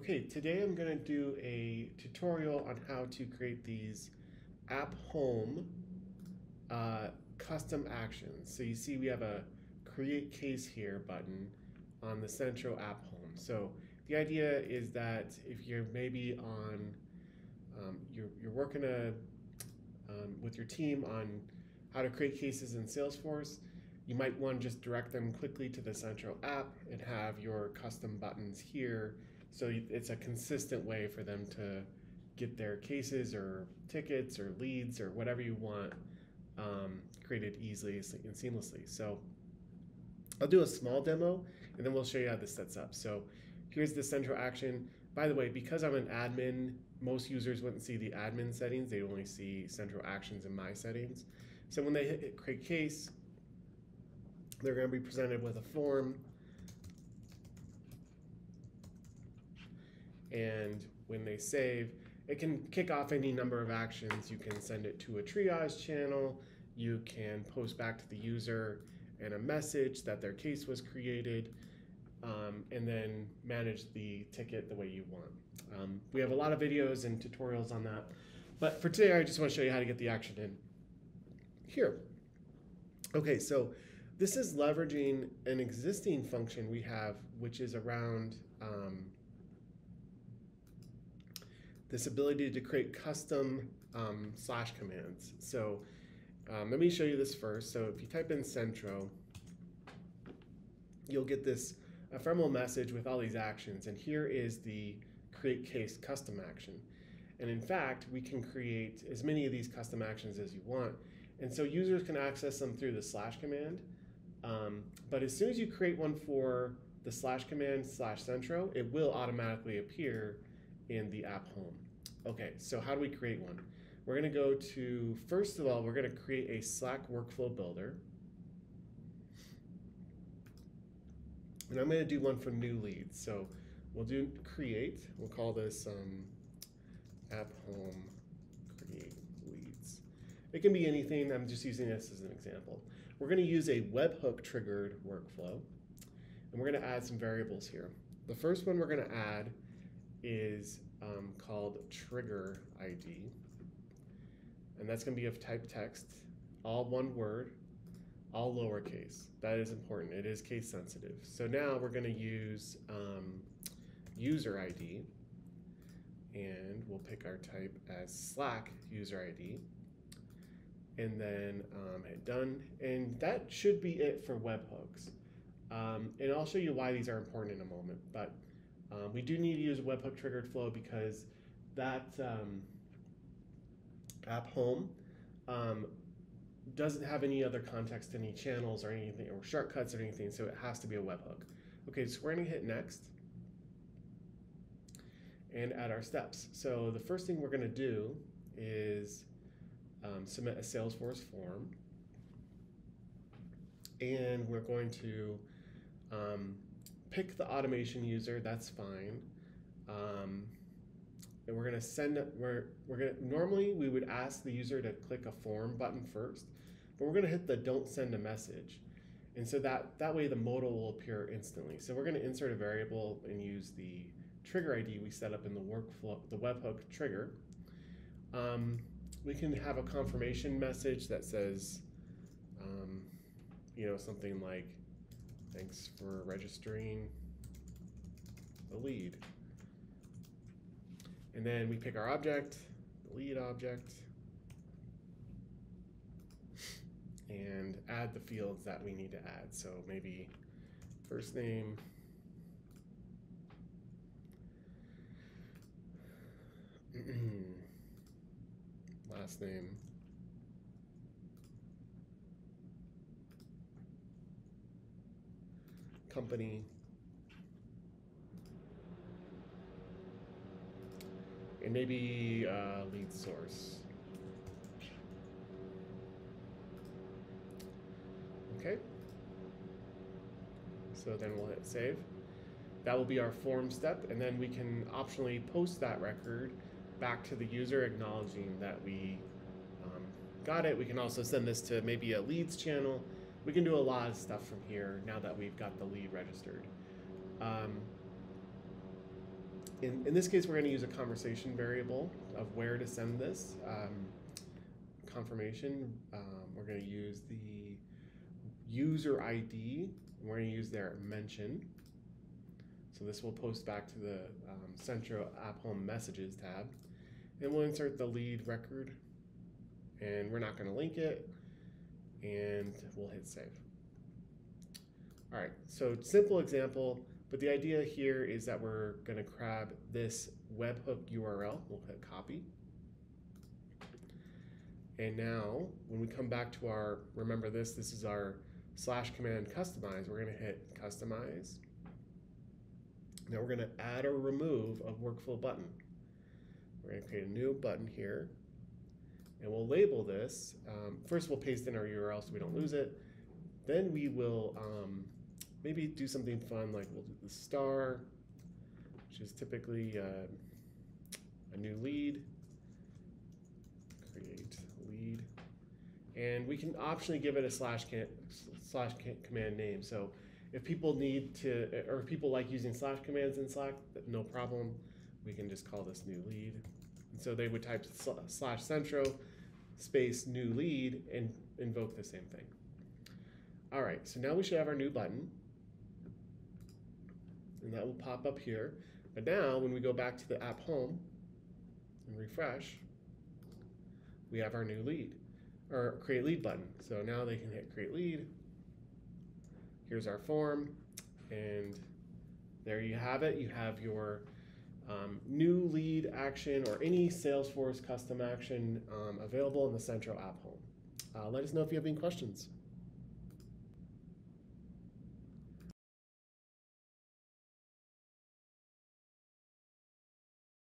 Okay, today I'm going to do a tutorial on how to create these app home uh, custom actions. So you see we have a create case here button on the Centro app home. So the idea is that if you're maybe on, um, you're, you're working a, um, with your team on how to create cases in Salesforce, you might want to just direct them quickly to the Centro app and have your custom buttons here so it's a consistent way for them to get their cases or tickets or leads or whatever you want um, created easily and seamlessly. So I'll do a small demo and then we'll show you how this sets up. So here's the Centro action. By the way, because I'm an admin, most users wouldn't see the admin settings. They only see Centro actions in my settings. So when they hit create case, they're going to be presented with a form and when they save, it can kick off any number of actions. You can send it to a triage channel, you can post back to the user and a message that their case was created, um, and then manage the ticket the way you want. Um, we have a lot of videos and tutorials on that, but for today I just want to show you how to get the action in. Here. Okay, so this is leveraging an existing function we have, which is around um, this ability to create custom um, slash commands. So um, let me show you this first. So if you type in Centro, you'll get this ephemeral message with all these actions. And here is the create case custom action. And in fact, we can create as many of these custom actions as you want. And so users can access them through the slash command. Um, but as soon as you create one for the slash command slash centro, it will automatically appear in the app home. Okay, so how do we create one? We're going to go to, first of all, we're going to create a Slack workflow builder. And I'm going to do one for new leads. So we'll do create. We'll call this um, app home create leads. It can be anything. I'm just using this as an example. We're going to use a webhook triggered workflow. And we're going to add some variables here. The first one we're going to add is um, called trigger ID. And that's going to be of type text, all one word, all lowercase. That is important. It is case sensitive. So now we're going to use um, user ID. And we'll pick our type as Slack user ID. And then um, hit done. And that should be it for webhooks. Um, and I'll show you why these are important in a moment. But um, we do need to use a webhook triggered flow because that um, app home um, doesn't have any other context, any channels or anything, or shortcuts or anything, so it has to be a webhook. Okay, so we're gonna hit next and add our steps. So the first thing we're gonna do is um, submit a Salesforce form and we're going to um, pick the automation user, that's fine. Um, and we're gonna send, we're, we're gonna, normally we would ask the user to click a form button first, but we're gonna hit the don't send a message. And so that, that way the modal will appear instantly. So we're gonna insert a variable and use the trigger ID we set up in the workflow, the webhook trigger. Um, we can have a confirmation message that says, um, you know, something like, Thanks for registering the lead. And then we pick our object, the lead object, and add the fields that we need to add. So maybe first name, last name, company. And maybe uh, lead source. Okay. So then we'll hit save. That will be our form step, and then we can optionally post that record back to the user acknowledging that we um, got it. We can also send this to maybe a leads channel we can do a lot of stuff from here now that we've got the lead registered. Um, in, in this case, we're going to use a conversation variable of where to send this um, confirmation. Um, we're going to use the user ID. We're going to use their mention. So this will post back to the um, Centro App Home Messages tab. And we'll insert the lead record. And we're not going to link it. And we'll hit save. All right, so simple example, but the idea here is that we're gonna grab this webhook URL, we'll hit copy. And now, when we come back to our, remember this, this is our slash command customize, we're gonna hit customize. Now we're gonna add or remove a workflow button. We're gonna create a new button here, and we'll label this. Um, first, we'll paste in our URL so we don't lose it. Then we will um, maybe do something fun like we'll do the star, which is typically uh, a new lead. Create lead, and we can optionally give it a slash can, slash can, command name. So if people need to, or if people like using slash commands in Slack, no problem. We can just call this new lead. And so they would type slash centro space new lead and invoke the same thing. All right, so now we should have our new button and that will pop up here. But now when we go back to the app home and refresh, we have our new lead or create lead button. So now they can hit create lead. Here's our form and there you have it. You have your um, new lead action or any Salesforce custom action um, available in the Centro app home. Uh, let us know if you have any questions.